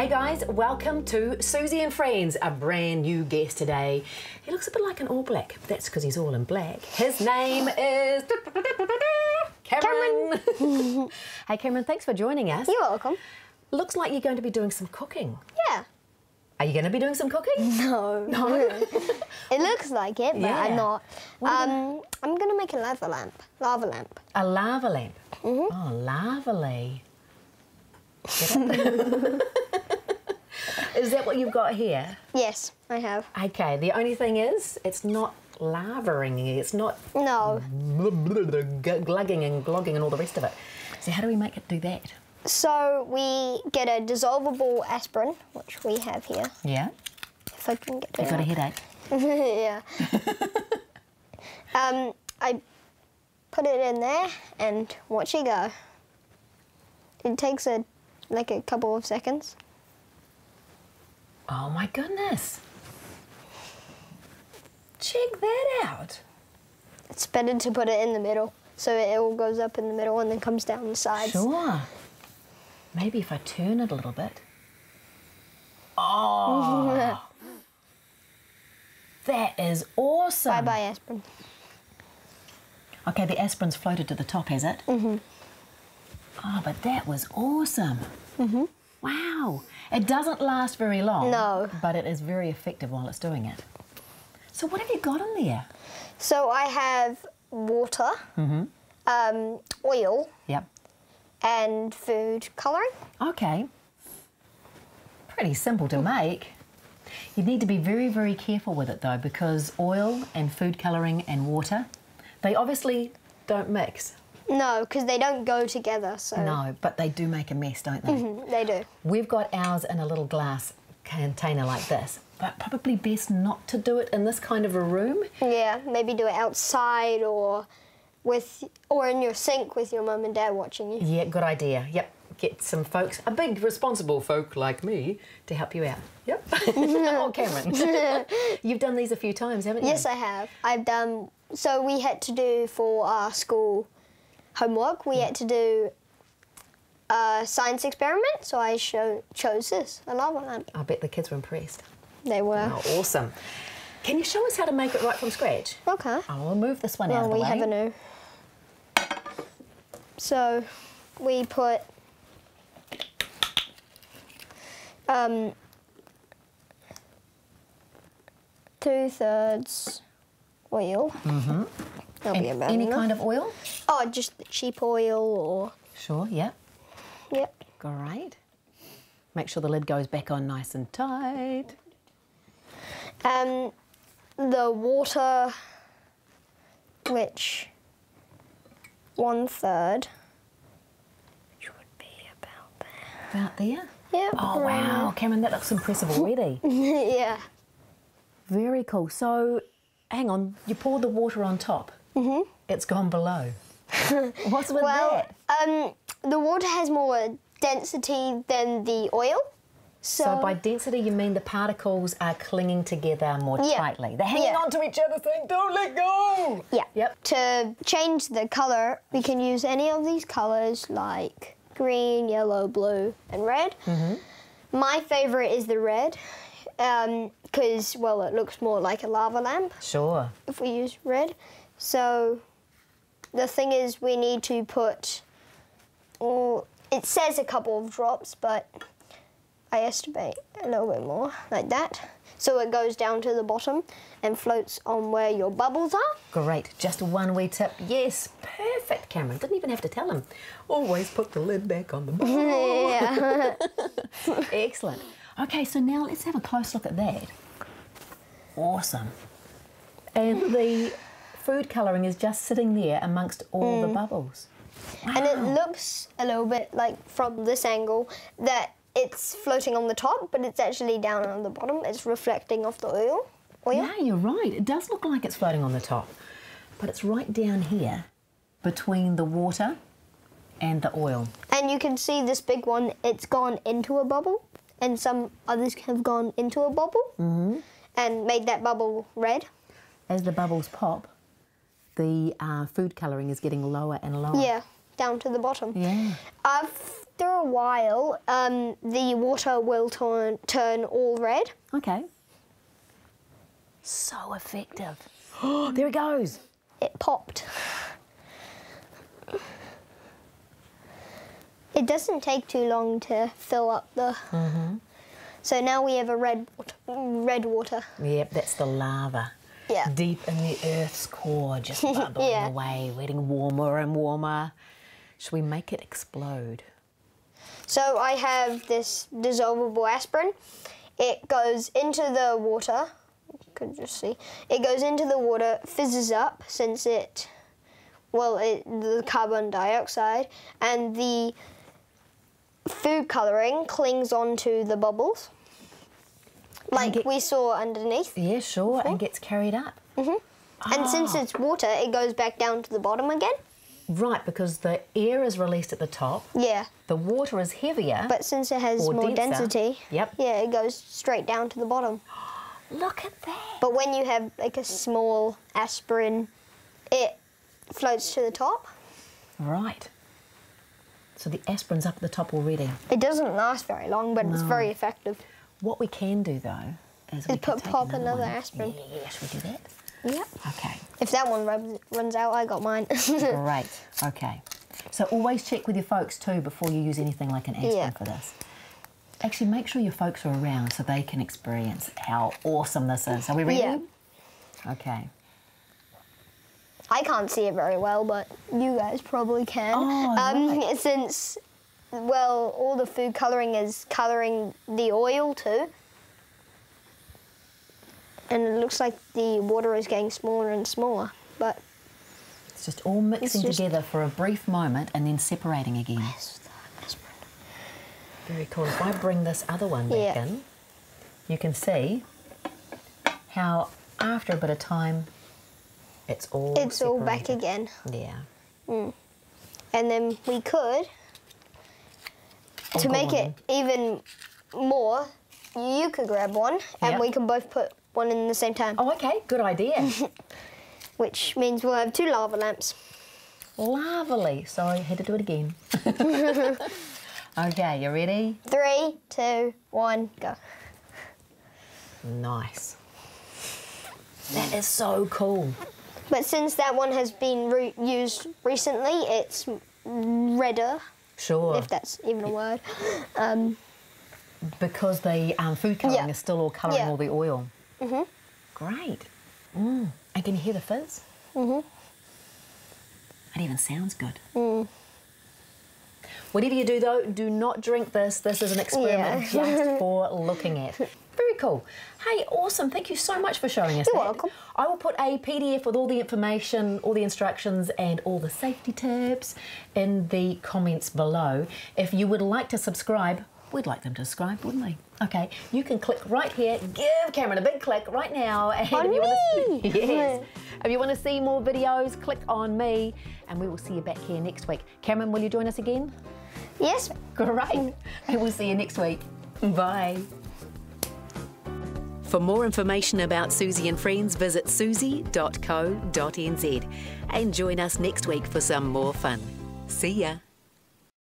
Hey guys, welcome to Suzy and Friends, a brand new guest today. He looks a bit like an All Black. That's because he's all in black. His name is Cameron. hey Cameron, thanks for joining us. You're welcome. Looks like you're going to be doing some cooking. Yeah. Are you going to be doing some cooking? No. No. it looks like it, but Yeah. I'm not. Um, I'm gonna make a lava lamp. Lava lamp. A lava lamp. Mm-hmm. Oh, lovely. Is that what you've got here? Yes, I have. Okay, the only thing is, it's not lavering. It's not No. glugging and glogging and all the rest of it. So how do we make it do that? So we get a dissolvable aspirin, which we have here. Yeah, If I can get it. you've got a headache. yeah. um, I put it in there and watch it go. It takes a like a couple of seconds. Oh my goodness. Check that out. It's better to put it in the middle, so it all goes up in the middle and then comes down the sides. Sure. Maybe if I turn it a little bit. Oh. that is awesome. Bye bye aspirin. Okay, the aspirin's floated to the top, has it? Mm-hmm. Oh, but that was awesome. Mm-hmm. Wow. It doesn't last very long. No. But it is very effective while it's doing it. So what have you got in there? So I have water, um, oil, Yep. and food colouring. Okay. Pretty simple to make. You need to be very, very careful with it though, because oil and food colouring and water, they obviously don't mix. No, because they don't go together. So No, but they do make a mess, don't they? Mm, they do. We've got ours in a little glass container like this, but probably best not to do it in this kind of a room. Yeah, maybe do it outside or with or in your sink with your mum and dad watching you. Yeah, good idea. Yep. Get some folks, a big responsible folk like me, to help you out. Yep. oh, Cameron. You've done these a few times, haven't you? Yes, I have. I've done. So we had to do for our school homework. We had to do a science experiment. So I show, chose this, a lava lamp. I bet the kids were impressed. They were. Oh, awesome. Can you show us how to make it right from scratch? Okay. I will move this one out Well, of the we way. have a new. So we put um, two thirds oil. Mm-hmm. That'll be any enough. kind of oil? Oh, just cheap oil or Sure, yep. yep. Great. Make sure the lid goes back on nice and tight. Um, the water, which one third should be about there. About there. Yep. Oh, wow. Cameron, that looks impressive already. yeah. Very cool. So, hang on, you pour the water on top. Mm-hmm. It's gone below. What's with Well, that? um, the water has more density than the oil. So, So, by density, you mean the particles are clinging together more Yeah. tightly. They're hanging Yeah. on to each other saying, don't let go. yeah. Yep. To change the color, we can use any of these colors like green, yellow, blue, and red. Mm-hmm. My favorite is the red because, well, it looks more like a lava lamp Sure. if we use red. So the thing is, we need to put. Well, it says a couple of drops, but I estimate a little bit more, like that. So it goes down to the bottom and floats on where your bubbles are. Great. Just one wee tip. Yes, perfect, Cameron. Didn't even have to tell him. Always put the lid back on the bowl. yeah. Excellent. Okay, so now let's have a close look at that. Awesome. And the food colouring is just sitting there amongst all the mm. bubbles. And it looks a little bit like from this angle that it's floating on the top, but it's actually down on the bottom. It's reflecting off the oil. Oil. Yeah, you're right. It does look like it's floating on the top, but it's right down here between the water and the oil. And you can see this big one, it's gone into a bubble, and some others have gone into a bubble mm-hmm. and made that bubble red. As the bubbles pop, the uh, food colouring is getting lower and lower. Yeah, down to the bottom. Yeah. After a while, um, the water will turn turn all red. Okay. So effective. There it goes. It popped. It doesn't take too long to fill up the. Mhm. So now we have a red water, red water. Yep, that's the lava. Yeah. Deep in the Earth's core, just bubbling Yeah. away, getting warmer and warmer. Should we make it explode? So I have this dissolvable aspirin. It goes into the water. You can just see. It goes into the water, fizzes up since it, well, it, the carbon dioxide and the food coloring clings onto the bubbles, like get- we saw underneath. Yeah, sure, and gets carried up. Mhm. And since it's water, it goes back down to the bottom again. Right, because the air is released at the top, Yeah, the water is heavier. but since it has more denser. density, Yep. yeah, it goes straight down to the bottom. look at that. But when you have like a small aspirin, it floats to the top. Right. So the aspirin's up at the top already. It doesn't last very long, but it's very effective. What we can do though is we put- pop another, another aspirin. Yeah, should we do that? Yep. Okay. If that one runs, runs out, I got mine. Great. Okay. So always check with your folks too before you use anything like an aspirin Yeah. for this. Actually, make sure your folks are around so they can experience how awesome this is. Are we ready? Yeah. Okay. I can't see it very well, but you guys probably can. Oh, um, right. Since, well, all the food colouring is colouring the oil too. And it looks like the water is getting smaller and smaller. But It's just all mixing just- together for a brief moment and then separating again. Very cool. If I bring this other one back Yeah. in, you can see how after a bit of time, it's all it's all back again. Yeah. Mm. And then we could, to make it even more, you could grab one and Yeah. we can both put one in the same time. Oh, okay. Good idea. Which means we'll have two lava lamps. Lovely. Sorry, I had to do it again. okay, you ready? Three, two, one, go. Nice. That is so cool. But since that one has been re- used recently, it's redder, Sure. if that's even a word. Um, because the um, food colouring Yeah. is still all colouring Yeah. all the oil. Mm-hmm. Great. Mm. And can you hear the fizz? Mm-hmm. It even sounds good. Mm. Whatever you do though, do not drink this. This is an experiment Yeah. just for looking at. Very cool. Hey, awesome. Thank you so much for showing us You're that. welcome. I will put a PDF with all the information, all the instructions, and all the safety tips in the comments below. If you would like to subscribe, we'd like them to subscribe, wouldn't we? Okay, you can click right here. Give Cameron a big click right now. And On if you me. see, yes. If you want to see more videos, click on me, and we will see you back here next week. Cameron, will you join us again? yes, Great. And we'll see you next week. Bye. For more information about Suzy and Friends, visit suzy.co.nz and join us next week for some more fun. See ya.